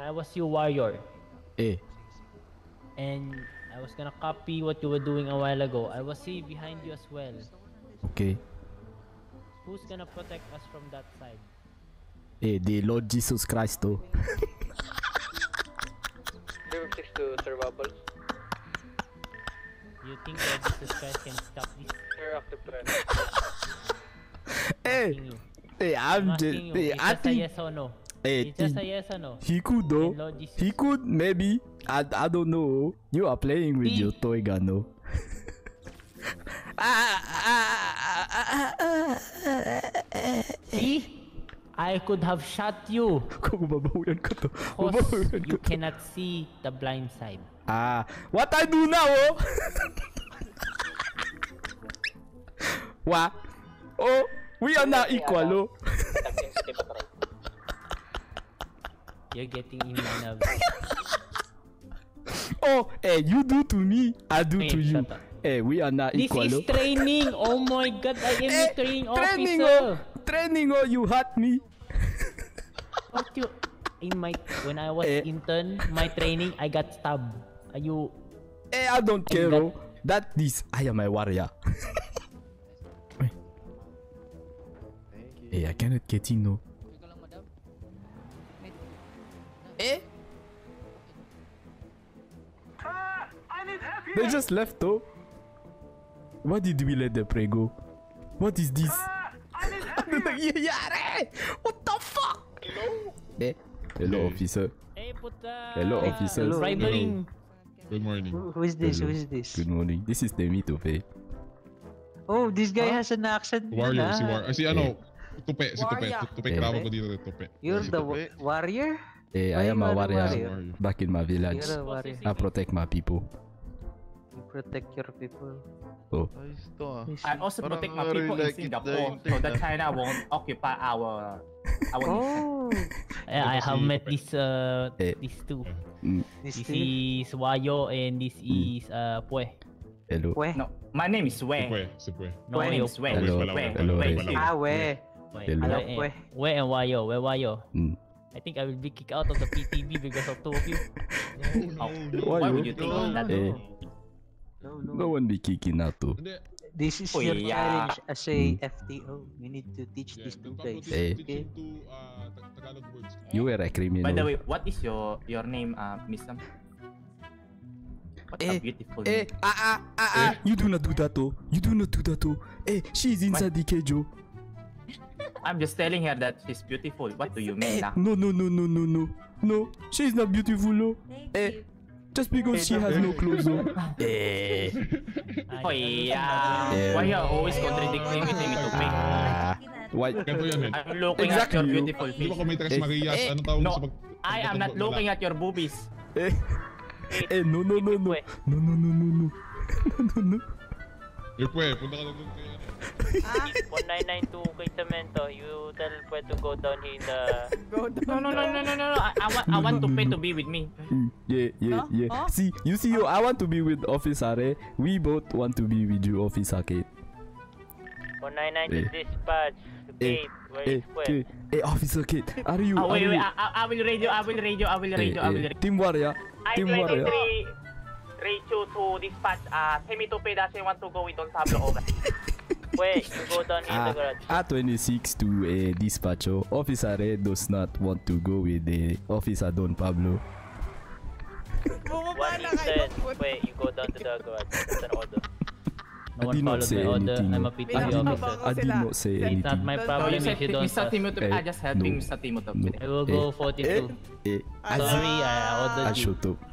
I was your warrior. Eh, And I was gonna copy what you were doing a while ago. I was see behind you as well. okay. Who's gonna protect us from that side? Eh, the Lord Jesus Christ oh. 356 to survival. You think that Jesus Christ can stop this? Clear active threat. Eh, Asking you. eh, I'm I'm just, asking you. eh, It's I think, yes or no. Eh, It's just a he, yes or no. he could though. And Lord Jesus. He could, maybe. I, I don't know. You are playing with See? your toy gun, no? See? I could have shot you. Kung babawian ko to. Cause you cannot see the blind side. Ah, what I do now, oh? What? Oh, we are now equal, oh. You're getting in my nerves. Oh, eh, you do to me, I do Hey, to you. up. Eh, we are not This equal, This is oh. training. Oh my god, I am Eh, a training training, officer. oh. Training, oh, you hurt me. What you in my when I was Eh. intern, my training I got stabbed. Are you Eh, I don't care, that- oh. That is, I am a warrior. Eh, I cannot get in, no. Just left though. Why did we let the prey go? What is this? eh? What the fuck? Hello? Eh? Hello, officer. Hey puta Hello, officers. Rivaling. Good morning. Who, is this? Who Hello. is this? Good morning. This is Demi Tope. Oh, this guy has an accent. Warrior, si ah. War. ah, Si ano, Tupe, si Tupe. Warrior. Tupe, Eh. kinawag ko dito, Tupe. You're Si the warrior? Eh, I am a warrior warrior? back in my village. Warrior. I protect my people. You protect your people. Oh, Ayos. I also Parang protect my people in like it, Singapore the so that. China won't occupy our our Oh, I, I have met Tupe. this uh Eh. these two. this This thing. is Wayo and this Mm. is uh Pue. hello. Weh. No, my name is Tupe, Wei. si Tupe. No, my name is Wei. Hello, Wei. hello, Wei. hello. Ah, weh. Wei. Hello. Hello, Wei Pue. and, Wei and Wayo. Where Wayo? Mm. I think I will be kicked out of the PTB because of two of you. Oh, no, no. Why Why would you think No, that? Eh. No, no. No one be kicking out too. This is Oh, your yeah. challenge as a Mm. FTO. We need to teach Yeah, these two guys. teach- Eh. teach Okay. to, ah, Ta- Tagalog words. You were a criminal. By the way, what is your your name, uh, Miss Sam? What Eh, a beautiful Eh, name. ah, ah, ah, ah. You do not do that, oh. You do not do that, oh. Eh, she is inside the cage, oh. I'm just telling her that she's beautiful. What do you mean, Eh, lah? no, no, no, no, no, no. No, she is not beautiful, oh. Eh, just because she has no clothes, oh. Eh. Oh yeah. Yeah. Why you are always contradicting me, Tupe? Ah. Why? Ganito yan eh. I'm looking Exactly. at your beautiful Di ba face. kung may Eh, Marias, eh, anong tawag no, sa pag... I am not looking at your boobies. Eh. Eh, no, no, no, no. No, no, no, no, no. No, no, no. Eh, pwe, punta ka na doon kaya. 1992 kay Cemento. You tell Pue to go down here in the... No, no, no, no, no, no. I, I want, I want Tupe to be with me. Mm, yeah, yeah, Huh? yeah. Huh? See, you see, you. I want to be with Officer. Eh? We both want to be with you, Officer Kate. 199 Eh. dispatch. Eh, Gate. Where Eh, is? Kate. Eh, Officer Kate. Are you? Oh, are wait, you? wait. I, I, will radio, I will radio, I will Eh, radio, I will eh, radio. Team Warrior. Team Warrior. I-23 reach you to dispatch. Uh, Timmy Tupe doesn't want to go with Don Pablo over. Pue, you go down here in the garage. Ah, A26 to a dispatcher. Officer Red does not want to go with the Officer Don Pablo. One instead. Pue, you go down to the garage. That's an order. No I one did not followed say my order. anything. I'm a I PTB did not. I did not say It's not my problem you said if you don't Mr. trust. Timothy, Eh, I just helping no. Mr. Timothy. No. I will Eh, go 42. Eh, I, Sorry, I I ordered you. I shut up.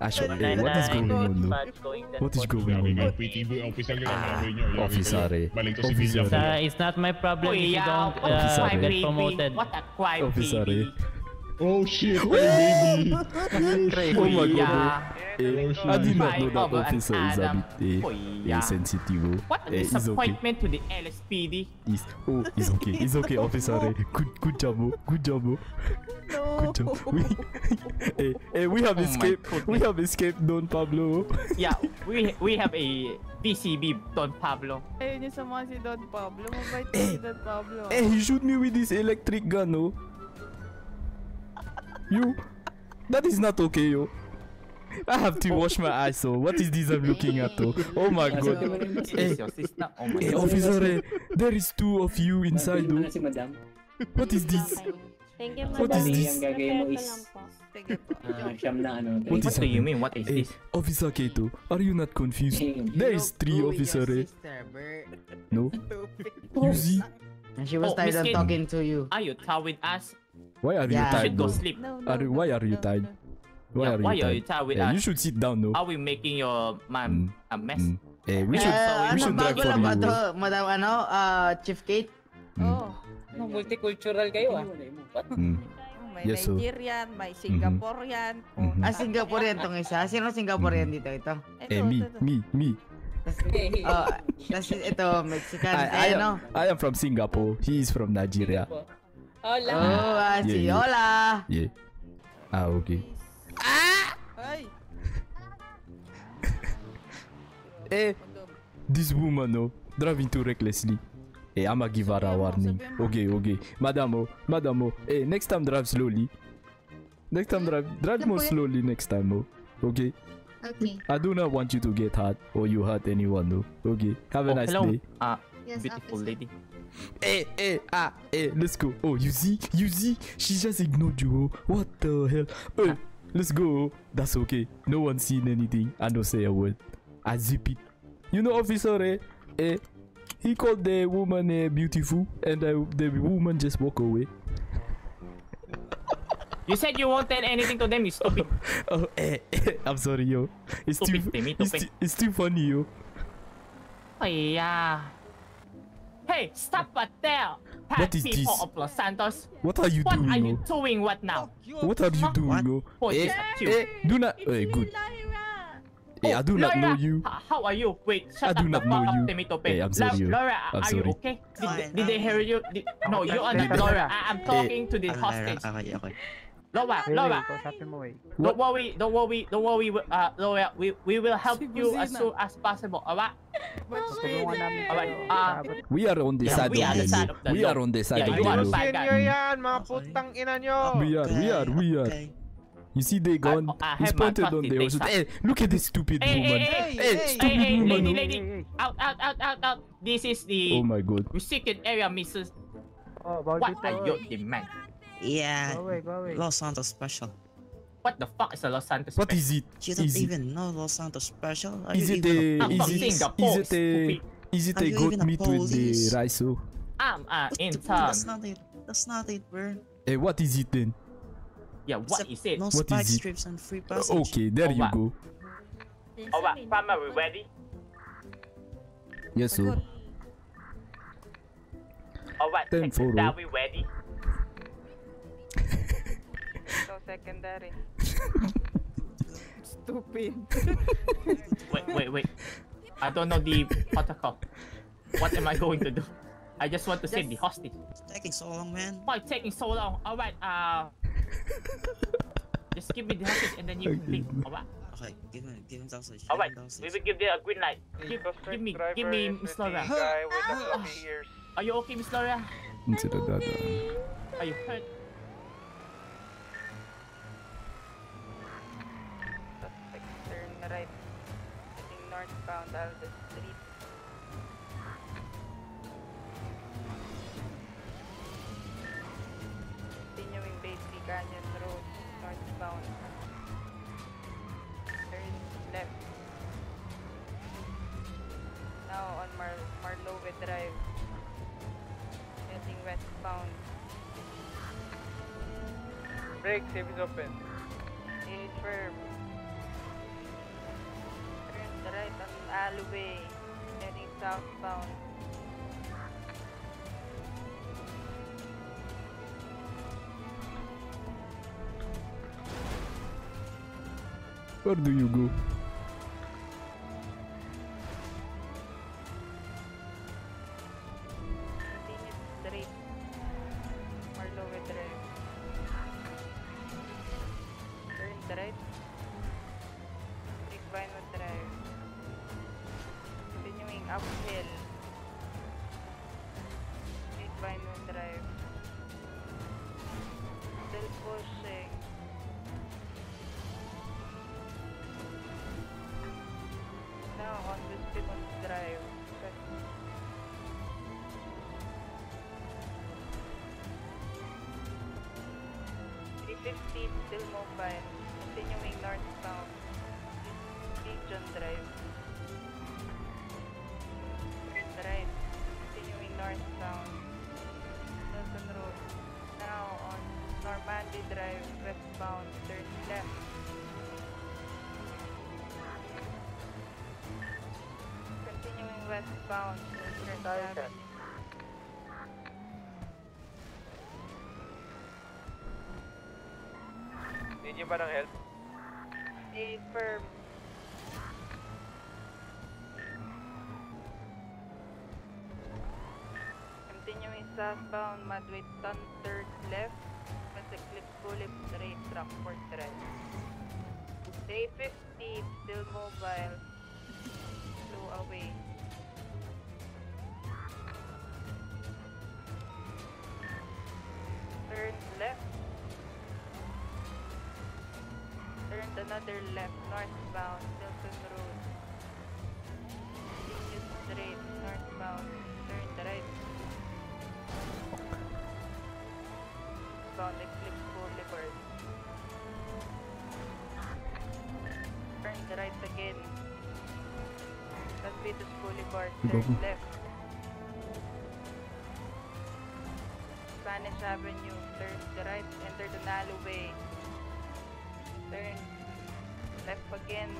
Eh, what is going 199 on? Going What is going on? kayo, officer kayo, yari nyo, yari Officer, kayo. Balik to Officer. civilian. It's, not my problem if you don't what a uh, Officer, crime get promoted. What a crime Officer, baby. Oh shit, hey baby! Oh my Kuya. god. Eh, I did not know that officer is a bit eh, Kuya. eh, sensitive. oh. What a Eh, it's okay. disappointment to the LSPD. It's, oh, it's okay. It's okay, officer. eh. Good, good job, oh. Good job, oh. Good job. We, eh, eh, we have Oh escaped. We have escaped Don Pablo. Yeah, we we have a PCB Don Pablo. Ayun yung sama si Don Pablo. Mabait si Don Pablo. Eh, he shoot me with this electric gun, oh. You, That is not okay, yo. I have to wash my eyes, so what is this I'm looking at, though? Oh my god. Eh, Your sister. Oh my eh, god. officer, eh, there is two of you inside, though. What is this? Thank you, What is this? Ang gagawin mo Ito is lang po. Sige po. siyam na ano. What What is do you mean? What is Eh, this? Officer Kato, are you not confused? There is three officer, eh. No? You see? And she was Oh, tired of talking to you. Are you tired with us? Why are you Yeah. You should tired, go though? sleep. No, no, Are, no, why are you no, tired? no. Why Yeah, are you why are tired? you tired with Eh, us? you should sit down, no? Are we making your Mm. man a mess? Mm. Eh, we Eh, should, we ano, should drive bago for you. to, eh. Madam, ano, ah, Chief Kate? Oh, No, multicultural kayo ah. Mm. may Yes, Nigerian, may Singaporean. Oh, Mhm. Ah, Singaporean tong isa. Sino Singaporean dito ito? Eh, me, ito, ito. me, me. Oh, tas ito, Mexican. I, I, Ay, ano? am, I am from Singapore. He is from Nigeria. Hola. Oh, ah, si Yeah, yeah. Yola. Yeah. Ah, okay. Ay, Eh, this woman, no, driving too recklessly. Eh, I'ma give her a warning. Okay, okay. Madam, oh, madam, oh. Eh, next time drive slowly. Next time drive, drive more slowly next time, oh. Okay. Okay. I do not want you to get hurt or you hurt anyone, no. Okay. Have a Oh, nice hello. day. Uh, Yes, beautiful lady. Eh, eh, ah, eh, let's go. Oh, you see, you see, she just ignored you. oh. What the hell? Oh, let's go. That's okay. No one seen anything. I don't say a word. I zip it. You know, officer, eh, eh, he called the woman eh, beautiful, and uh, the woman just walk away. You said you won't tell anything to them, you stupid. Oh, eh, eh, I'm sorry, yo. It's too, Stupid, Timmy, it's, too, it's too funny, yo. Oh, yeah. Hey, stop right there. Bad What is people this? of Los Santos. What are you What doing, What are yo? you doing what now? What are you doing, yo? Oh, Eh, eh, do not. Eh, good. Eh, I do not know you. How are you? Wait, shut I do up not know you. up, Timmy Tope. Hey, I'm sorry, Laura, I'm are you sorry. okay? Did, did they I'm hear you? Did, no, you are not Laura. I, I'm talking to the hostage. okay, okay. Laura, Laura, What? don't worry, don't worry, don't worry, uh, Laura, we, we will help you as soon as possible, alright? But Alright, uh, We are on the Yeah, side we of are the the side of the We are on the side Yeah, of you the law. yan, mga putang ina nyo. We are, we are, we are. Okay. You see, they gone. I He's have pointed on trusty the takes horse. Hey, look at this stupid Hey, woman. hey, hey, Hey, hey, stupid hey, woman. lady, oh. lady, out, out, out, out, out. This is the Oh my god. restricted area, Mrs. What are your demand? Yeah, Los Santos Special. What the fuck is a Los Santos? Special? What is it? You don't Is it, even know Los Santos Special? Are is you it even a, I'm is from it, Singapore, is it a, stupid. is it a you goat even a meat with the police? rice? Oh, I'm uh, What in town. That's not it. That's not it, bro. hey, what is it then? Yeah, what Except is it? No What spike is it? strips and free Uh, okay, there Oh, you what? go. Alright, primary ready? Yes, so. Alright, Ten four, oh. are we ready? Secondary. Stupid. Wait, wait, wait. I don't know the protocol. What am I going to do? I just want to save the hostage. It's taking so long, man. Why it's taking so long? Alright, uh... Just give me the hostage and then you can leave. Alright? Okay, give him, give him sausage. Alright, we will give them a green light. Give, give me, give me Miss Laura. Guy with the fluffy ears. Are you okay, Miss Laura? Into the dada. Are you hurt? Drive. Heading westbound. Brake, safe is open. Stay firm. Turn right on alleyway. Heading southbound. Where do you go? pushing. Now on this Pimon Drive. Three fifteen till Mobile. continuing northbound. Region Drive. Drive, westbound, turn left. Continuing westbound, First Avenue. Need nyo ba ng help? Stay firm. Continuing southbound, Madway Ton, third left. Eclipse Boulevard, straight track for right. 350, still mobile. Flew away. Turn left. Turned another left, northbound, right again. Las Pitas Boulevard, turn left. Spanish Avenue, turn right, enter the alleyway. Turn left again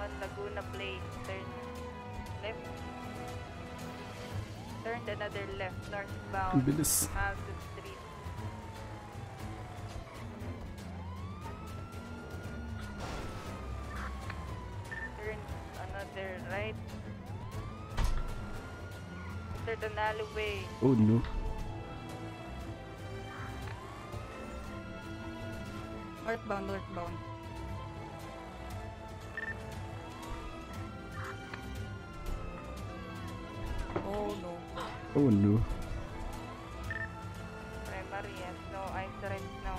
on Laguna Place. Turn left. Turn another left northbound. Bilis. Alton Street. Enter the alleyway. Oh no. Northbound, northbound. Oh no. Oh no. Primary, yes. No, ice rest now.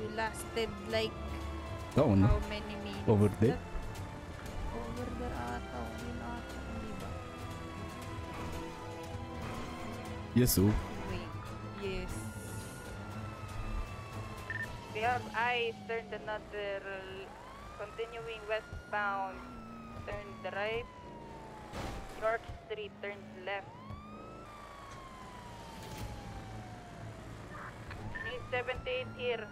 You lasted like That one. how many minutes? Over there? Yes, oh. Wait. Yes. We have ice. Turned another. Continuing westbound. Turn the right. York Street. Turn left. Need 78 here.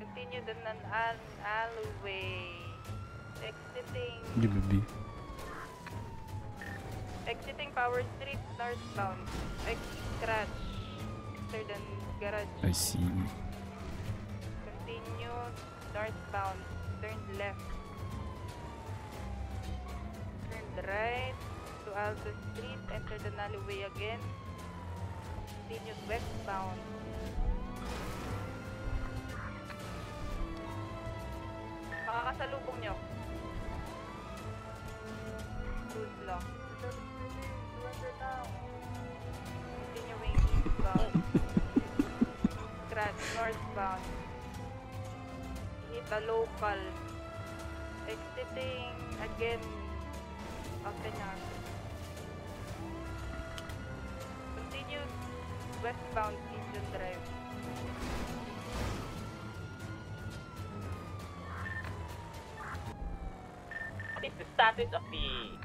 Continue the non-alleyway. Exiting. Give me B. Exiting Power Street northbound. Exit scratch. After the garage. I see. Continue northbound. Turn left. Turn right to Alto Street. Enter the alleyway again. Continue westbound. Makakasalubong nyo. Cruise lang. Continuing eastbound. Northbound. Hit a local. Exiting again. Na. Continue westbound Pigeon Drive. What is the status of the?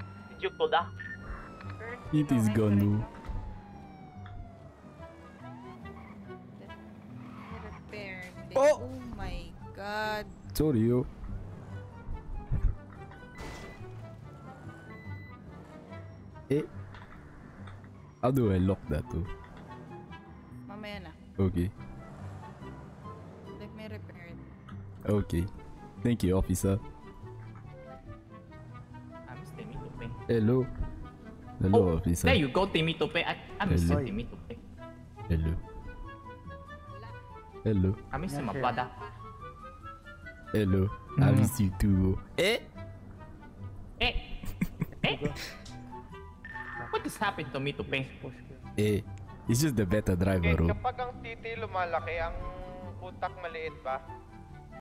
Earth, It is no, gone, enter no. ito. Repaired. Oh! Oh my god. Sorry, oh. Eh. How do I lock that, oh? Mamaya na. Okay. Let me repair it. Okay. Thank you, officer. I'm Miss Timmy Hello. Hello, Oh, officer. There you go, Timmy Tupe. I, I'm Mr. Hello. Timmy Tupe. Hello. Hello. I miss my brother. Hello. I miss you too. Eh? Eh! Eh! What just happened to me, Tupe? Eh. It's just the better driver, Okay, oh. kapag ang titi lumalaki, ang utak maliit ba?